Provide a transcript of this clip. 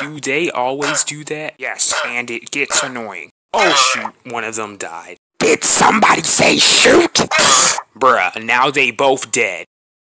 Do they always do that? Yes, and it gets annoying. Oh shoot, one of them died. Did somebody say shoot? Bruh, now they both dead.